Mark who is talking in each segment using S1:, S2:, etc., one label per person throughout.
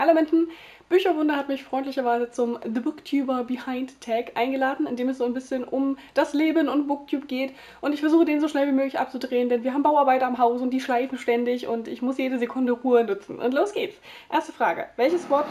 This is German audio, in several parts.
S1: Hallo Menschen! Bücherwunder hat mich freundlicherweise zum The Booktuber Behind Tag eingeladen, in dem es so ein bisschen um das Leben und Booktube geht. Und ich versuche den so schnell wie möglich abzudrehen, denn wir haben Bauarbeiter am Haus und die schleifen ständig und ich muss jede Sekunde Ruhe nutzen. Und los geht's! Erste Frage. Welches Wort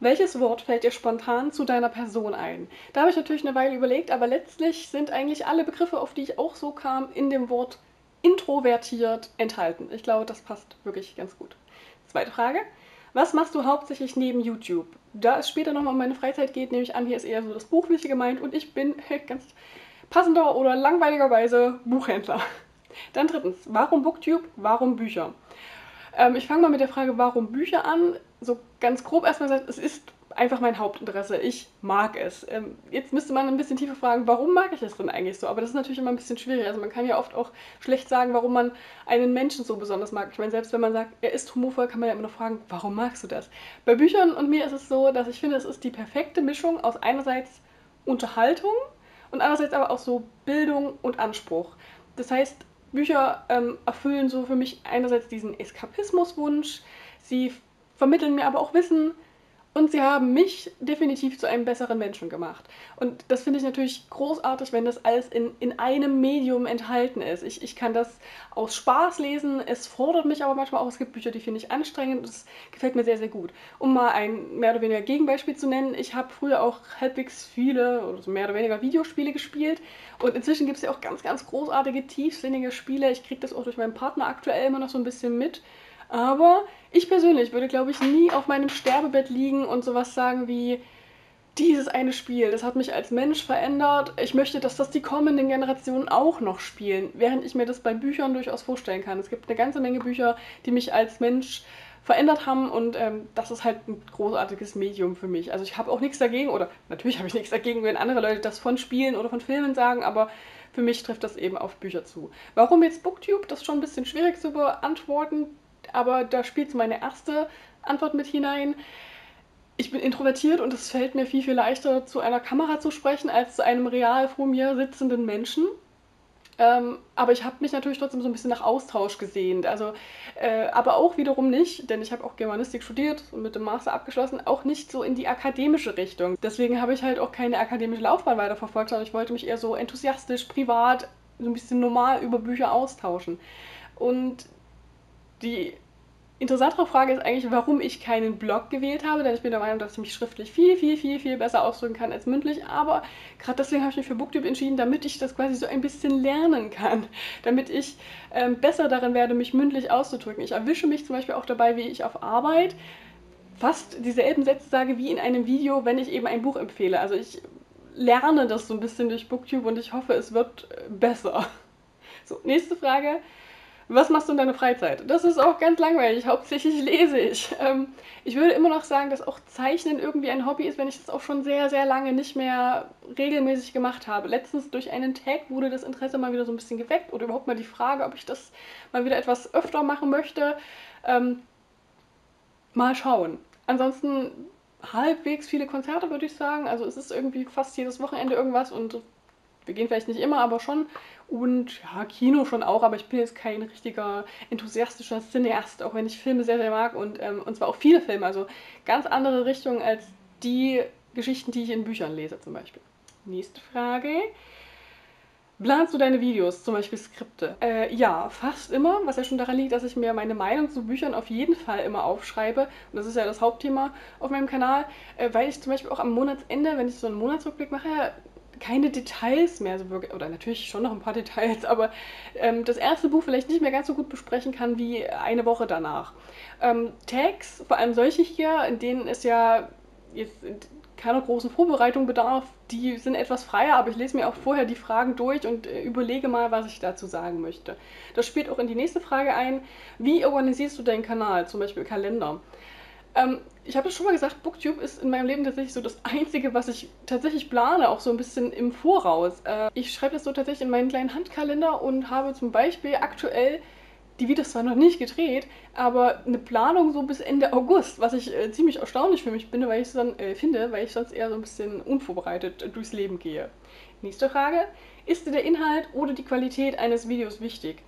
S1: Welches Wort fällt dir spontan zu deiner Person ein? Da habe ich natürlich eine Weile überlegt, aber letztlich sind eigentlich alle Begriffe, auf die ich auch so kam, in dem Wort introvertiert enthalten. Ich glaube, das passt wirklich ganz gut. Zweite Frage. Was machst du hauptsächlich neben YouTube? Da es später nochmal um meine Freizeit geht, nehme ich an, hier ist eher so das Buchliche gemeint und ich bin ganz passender oder langweiligerweise Buchhändler. Dann drittens, warum Booktube? Warum Bücher? Ähm, ich fange mal mit der Frage, warum Bücher an. So ganz grob erstmal gesagt, es ist einfach mein Hauptinteresse. Ich mag es. Ähm, jetzt müsste man ein bisschen tiefer fragen, warum mag ich es denn eigentlich so? Aber das ist natürlich immer ein bisschen schwierig. Also man kann ja oft auch schlecht sagen, warum man einen Menschen so besonders mag. Ich meine, selbst wenn man sagt, er ist humorvoll, kann man ja immer noch fragen, warum magst du das? Bei Büchern und mir ist es so, dass ich finde, es ist die perfekte Mischung aus einerseits Unterhaltung und andererseits aber auch so Bildung und Anspruch. Das heißt, Bücher ähm, erfüllen so für mich einerseits diesen Eskapismuswunsch, sie vermitteln mir aber auch Wissen, und sie haben mich definitiv zu einem besseren Menschen gemacht. Und das finde ich natürlich großartig, wenn das alles in, in einem Medium enthalten ist. Ich, ich kann das aus Spaß lesen, es fordert mich aber manchmal auch. Es gibt Bücher, die finde ich anstrengend. Das gefällt mir sehr, sehr gut. Um mal ein mehr oder weniger Gegenbeispiel zu nennen, ich habe früher auch halbwegs viele oder mehr oder weniger Videospiele gespielt. Und inzwischen gibt es ja auch ganz, ganz großartige, tiefsinnige Spiele. Ich kriege das auch durch meinen Partner aktuell immer noch so ein bisschen mit. Aber ich persönlich würde, glaube ich, nie auf meinem Sterbebett liegen und sowas sagen wie, dieses eine Spiel, das hat mich als Mensch verändert. Ich möchte, dass das die kommenden Generationen auch noch spielen, während ich mir das bei Büchern durchaus vorstellen kann. Es gibt eine ganze Menge Bücher, die mich als Mensch verändert haben und ähm, das ist halt ein großartiges Medium für mich. Also ich habe auch nichts dagegen, oder natürlich habe ich nichts dagegen, wenn andere Leute das von Spielen oder von Filmen sagen, aber für mich trifft das eben auf Bücher zu. Warum jetzt Booktube? Das ist schon ein bisschen schwierig zu beantworten aber da spielt meine erste Antwort mit hinein. Ich bin introvertiert und es fällt mir viel, viel leichter, zu einer Kamera zu sprechen, als zu einem real vor mir sitzenden Menschen. Ähm, aber ich habe mich natürlich trotzdem so ein bisschen nach Austausch gesehnt. Also, äh, aber auch wiederum nicht, denn ich habe auch Germanistik studiert und mit dem Master abgeschlossen, auch nicht so in die akademische Richtung. Deswegen habe ich halt auch keine akademische Laufbahn weiterverfolgt, sondern ich wollte mich eher so enthusiastisch, privat, so ein bisschen normal über Bücher austauschen. Und die interessantere Frage ist eigentlich, warum ich keinen Blog gewählt habe, denn ich bin der Meinung, dass ich mich schriftlich viel, viel, viel, viel besser ausdrücken kann als mündlich. Aber gerade deswegen habe ich mich für Booktube entschieden, damit ich das quasi so ein bisschen lernen kann, damit ich ähm, besser darin werde, mich mündlich auszudrücken. Ich erwische mich zum Beispiel auch dabei, wie ich auf Arbeit fast dieselben Sätze sage wie in einem Video, wenn ich eben ein Buch empfehle. Also ich lerne das so ein bisschen durch Booktube und ich hoffe, es wird äh, besser. So, nächste Frage. Was machst du in deiner Freizeit? Das ist auch ganz langweilig. Hauptsächlich lese ich. Ähm, ich würde immer noch sagen, dass auch Zeichnen irgendwie ein Hobby ist, wenn ich das auch schon sehr, sehr lange nicht mehr regelmäßig gemacht habe. Letztens durch einen Tag wurde das Interesse mal wieder so ein bisschen geweckt oder überhaupt mal die Frage, ob ich das mal wieder etwas öfter machen möchte. Ähm, mal schauen. Ansonsten halbwegs viele Konzerte, würde ich sagen. Also es ist irgendwie fast jedes Wochenende irgendwas und wir gehen vielleicht nicht immer, aber schon. Und ja, Kino schon auch, aber ich bin jetzt kein richtiger enthusiastischer Cineast, auch wenn ich Filme sehr, sehr mag und, ähm, und zwar auch viele Filme. Also ganz andere Richtungen als die Geschichten, die ich in Büchern lese zum Beispiel. Nächste Frage. Planst du deine Videos, zum Beispiel Skripte? Äh, ja, fast immer, was ja schon daran liegt, dass ich mir meine Meinung zu Büchern auf jeden Fall immer aufschreibe. Und das ist ja das Hauptthema auf meinem Kanal, äh, weil ich zum Beispiel auch am Monatsende, wenn ich so einen Monatsrückblick mache, keine Details mehr so wirklich, oder natürlich schon noch ein paar Details, aber ähm, das erste Buch vielleicht nicht mehr ganz so gut besprechen kann wie eine Woche danach. Ähm, Tags, vor allem solche hier, in denen es ja jetzt keiner großen Vorbereitung bedarf, die sind etwas freier, aber ich lese mir auch vorher die Fragen durch und äh, überlege mal, was ich dazu sagen möchte. Das spielt auch in die nächste Frage ein. Wie organisierst du deinen Kanal, zum Beispiel Kalender? Ähm, ich habe es schon mal gesagt, Booktube ist in meinem Leben tatsächlich so das Einzige, was ich tatsächlich plane, auch so ein bisschen im Voraus. Äh, ich schreibe das so tatsächlich in meinen kleinen Handkalender und habe zum Beispiel aktuell die Videos zwar noch nicht gedreht, aber eine Planung so bis Ende August, was ich äh, ziemlich erstaunlich für mich bin, weil ich dann äh, finde, weil ich sonst eher so ein bisschen unvorbereitet durchs Leben gehe. Nächste Frage: Ist dir der Inhalt oder die Qualität eines Videos wichtig?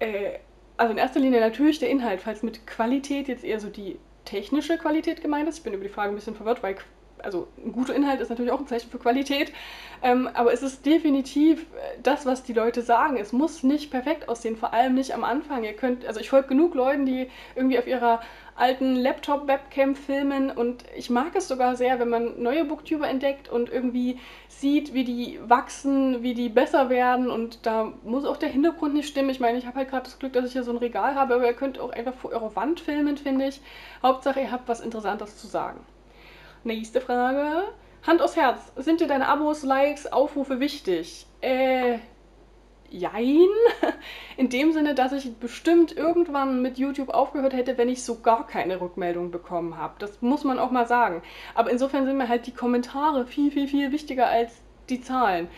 S1: Äh, also in erster Linie natürlich der Inhalt, falls mit Qualität jetzt eher so die technische Qualität gemeint ist. Ich bin über die Frage ein bisschen verwirrt, weil also ein guter Inhalt ist natürlich auch ein Zeichen für Qualität, ähm, aber es ist definitiv das, was die Leute sagen. Es muss nicht perfekt aussehen, vor allem nicht am Anfang. Ihr könnt, also ich folge genug Leuten, die irgendwie auf ihrer alten Laptop-Webcam filmen und ich mag es sogar sehr, wenn man neue Booktuber entdeckt und irgendwie sieht, wie die wachsen, wie die besser werden und da muss auch der Hintergrund nicht stimmen. Ich meine, ich habe halt gerade das Glück, dass ich hier so ein Regal habe, aber ihr könnt auch einfach vor eurer Wand filmen, finde ich. Hauptsache, ihr habt was Interessantes zu sagen. Nächste Frage. Hand aufs Herz. Sind dir deine Abos, Likes, Aufrufe wichtig? Äh, jein. In dem Sinne, dass ich bestimmt irgendwann mit YouTube aufgehört hätte, wenn ich so gar keine Rückmeldung bekommen habe. Das muss man auch mal sagen. Aber insofern sind mir halt die Kommentare viel, viel, viel wichtiger als die Zahlen.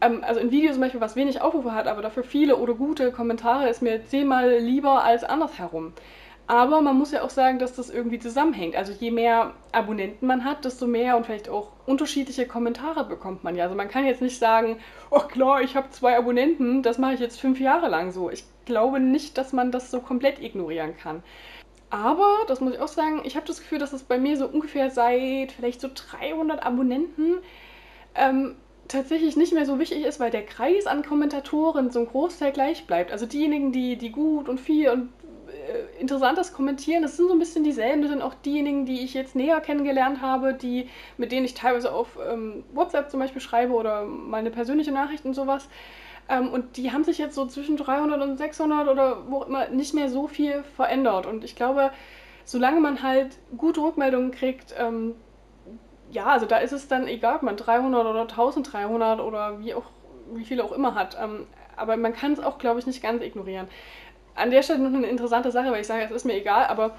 S1: Ähm, also ein Video zum Beispiel, was wenig Aufrufe hat, aber dafür viele oder gute Kommentare, ist mir zehnmal lieber als andersherum. Aber man muss ja auch sagen, dass das irgendwie zusammenhängt. Also je mehr Abonnenten man hat, desto mehr und vielleicht auch unterschiedliche Kommentare bekommt man ja. Also man kann jetzt nicht sagen, oh klar, ich habe zwei Abonnenten, das mache ich jetzt fünf Jahre lang so. Ich glaube nicht, dass man das so komplett ignorieren kann. Aber, das muss ich auch sagen, ich habe das Gefühl, dass es bei mir so ungefähr seit vielleicht so 300 Abonnenten ähm, tatsächlich nicht mehr so wichtig ist, weil der Kreis an Kommentatoren so ein Großteil gleich bleibt. Also diejenigen, die, die gut und viel und äh, interessantes Kommentieren. Das sind so ein bisschen dieselben. Das sind auch diejenigen, die ich jetzt näher kennengelernt habe, die, mit denen ich teilweise auf ähm, WhatsApp zum Beispiel schreibe oder meine persönliche Nachricht und sowas. Ähm, und die haben sich jetzt so zwischen 300 und 600 oder wo immer nicht mehr so viel verändert. Und ich glaube, solange man halt gute Rückmeldungen kriegt, ähm, ja, also da ist es dann egal, ob man 300 oder 1300 oder wie auch wie viele auch immer hat. Ähm, aber man kann es auch, glaube ich, nicht ganz ignorieren an der Stelle noch eine interessante Sache, weil ich sage, es ist mir egal, aber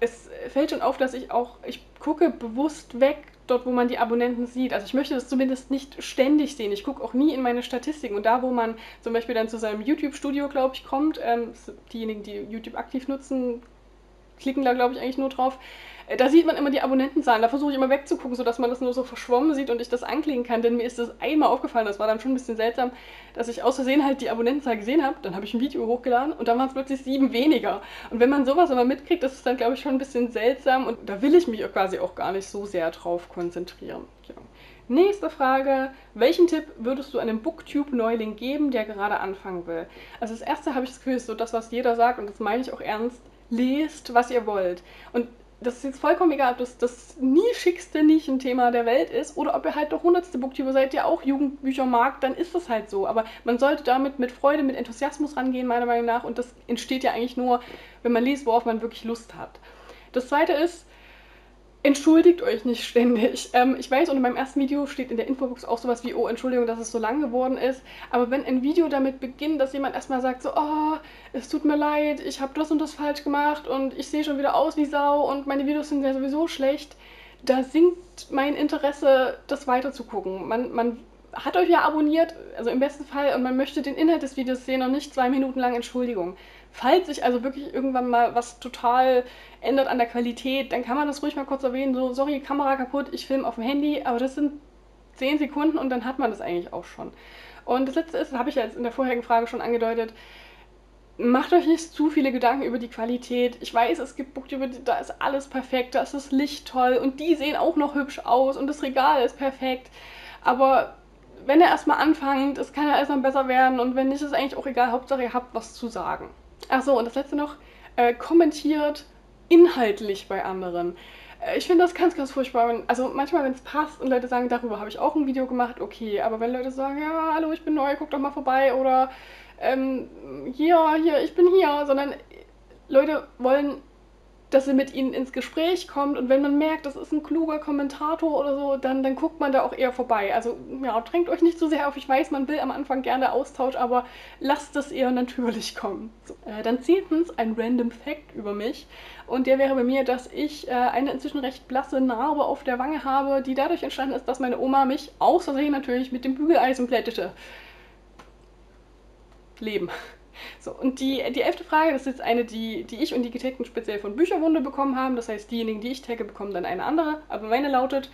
S1: es fällt schon auf, dass ich auch, ich gucke bewusst weg dort, wo man die Abonnenten sieht. Also ich möchte das zumindest nicht ständig sehen. Ich gucke auch nie in meine Statistiken. Und da, wo man zum Beispiel dann zu seinem YouTube-Studio, glaube ich, kommt, ähm, diejenigen, die YouTube aktiv nutzen, klicken da, glaube ich, eigentlich nur drauf. Äh, da sieht man immer die Abonnentenzahlen. Da versuche ich immer wegzugucken, sodass man das nur so verschwommen sieht und ich das anklicken kann. Denn mir ist das einmal aufgefallen, das war dann schon ein bisschen seltsam, dass ich aus Versehen halt die Abonnentenzahl gesehen habe. Dann habe ich ein Video hochgeladen und dann waren es plötzlich sieben weniger. Und wenn man sowas immer mitkriegt, das ist dann, glaube ich, schon ein bisschen seltsam. Und da will ich mich quasi auch gar nicht so sehr drauf konzentrieren. Ja. Nächste Frage. Welchen Tipp würdest du einem Booktube-Neuling geben, der gerade anfangen will? Also das erste habe ich das Gefühl, ist so das, was jeder sagt und das meine ich auch ernst. Lest, was ihr wollt. Und das ist jetzt vollkommen egal, ob das das nischigste Nischenthema der Welt ist oder ob ihr halt der hundertste Booktuber seid, der auch Jugendbücher mag, dann ist das halt so. Aber man sollte damit mit Freude, mit Enthusiasmus rangehen, meiner Meinung nach. Und das entsteht ja eigentlich nur, wenn man liest, worauf man wirklich Lust hat. Das zweite ist, Entschuldigt euch nicht ständig. Ähm, ich weiß, unter meinem ersten Video steht in der Infobox auch sowas wie, oh, Entschuldigung, dass es so lang geworden ist. Aber wenn ein Video damit beginnt, dass jemand erstmal sagt, so, oh, es tut mir leid, ich habe das und das falsch gemacht und ich sehe schon wieder aus wie Sau und meine Videos sind ja sowieso schlecht, da sinkt mein Interesse, das weiter zu gucken. Man, man hat euch ja abonniert, also im besten Fall, und man möchte den Inhalt des Videos sehen und nicht zwei Minuten lang Entschuldigung. Falls sich also wirklich irgendwann mal was total ändert an der Qualität, dann kann man das ruhig mal kurz erwähnen, so, sorry, Kamera kaputt, ich filme auf dem Handy, aber das sind 10 Sekunden und dann hat man das eigentlich auch schon. Und das letzte ist, das habe ich ja jetzt in der vorherigen Frage schon angedeutet, macht euch nicht zu viele Gedanken über die Qualität. Ich weiß, es gibt Booktuber, da ist alles perfekt, da ist das Licht toll und die sehen auch noch hübsch aus und das Regal ist perfekt. Aber wenn ihr erstmal anfangt, es kann ja erstmal besser werden und wenn nicht, ist eigentlich auch egal. Hauptsache, ihr habt was zu sagen. Achso, und das letzte noch, äh, kommentiert inhaltlich bei anderen. Äh, ich finde das ganz, ganz furchtbar. Wenn, also manchmal, wenn es passt und Leute sagen, darüber habe ich auch ein Video gemacht, okay. Aber wenn Leute sagen, ja, hallo, ich bin neu, guck doch mal vorbei oder ähm, hier, hier, ich bin hier, sondern Leute wollen dass er mit ihnen ins Gespräch kommt und wenn man merkt, das ist ein kluger Kommentator oder so, dann, dann guckt man da auch eher vorbei. Also ja, drängt euch nicht so sehr auf. Ich weiß, man will am Anfang gerne Austausch, aber lasst es eher natürlich kommen. So, äh, dann zehntens ein Random Fact über mich und der wäre bei mir, dass ich äh, eine inzwischen recht blasse Narbe auf der Wange habe, die dadurch entstanden ist, dass meine Oma mich außersehen natürlich mit dem Bügeleisen plättete. Leben. So, und die, die elfte Frage, das ist jetzt eine, die, die ich und die Getagten speziell von Bücherwunde bekommen haben. Das heißt, diejenigen, die ich tagge, bekommen dann eine andere. Aber meine lautet,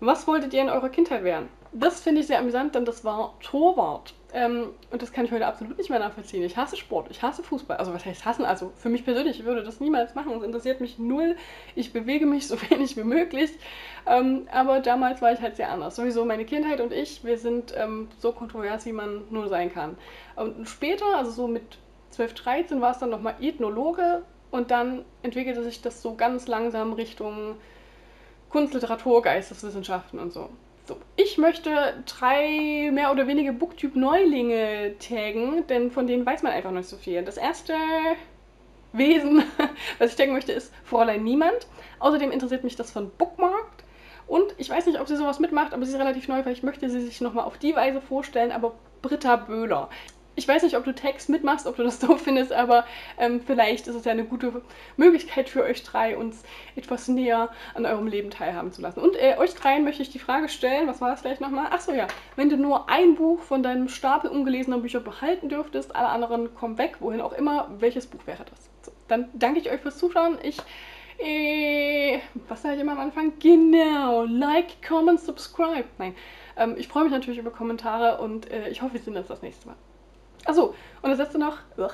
S1: Was wolltet ihr in eurer Kindheit werden? Das finde ich sehr amüsant, denn das war Torwart. Ähm, und das kann ich heute absolut nicht mehr nachvollziehen. Ich hasse Sport, ich hasse Fußball. Also was heißt hassen? Also für mich persönlich, ich würde das niemals machen. Es interessiert mich null. Ich bewege mich so wenig wie möglich. Ähm, aber damals war ich halt sehr anders. Sowieso meine Kindheit und ich, wir sind ähm, so kontrovers, wie man nur sein kann. Und später, also so mit 12, 13, war es dann nochmal Ethnologe. Und dann entwickelte sich das so ganz langsam Richtung Kunst, Literatur, Geisteswissenschaften und so. So, ich möchte drei mehr oder weniger Booktyp-Neulinge taggen, denn von denen weiß man einfach nicht so viel. Das erste Wesen, was ich taggen möchte, ist Fräulein Niemand. Außerdem interessiert mich das von Bookmarked. Und ich weiß nicht, ob sie sowas mitmacht, aber sie ist relativ neu, weil ich möchte sie sich nochmal auf die Weise vorstellen, aber Britta Böhler ich weiß nicht, ob du Text mitmachst, ob du das doof findest, aber ähm, vielleicht ist es ja eine gute Möglichkeit für euch drei, uns etwas näher an eurem Leben teilhaben zu lassen. Und äh, euch dreien möchte ich die Frage stellen, was war das gleich nochmal? Achso, ja, wenn du nur ein Buch von deinem Stapel ungelesener Bücher behalten dürftest, alle anderen kommen weg, wohin auch immer, welches Buch wäre das? So, dann danke ich euch fürs Zuschauen. Ich äh, was sage ich immer am Anfang? Genau, like, comment, subscribe. Nein, ähm, ich freue mich natürlich über Kommentare und äh, ich hoffe, wir sehen uns das nächste Mal. Achso, und das letzte noch. Ugh.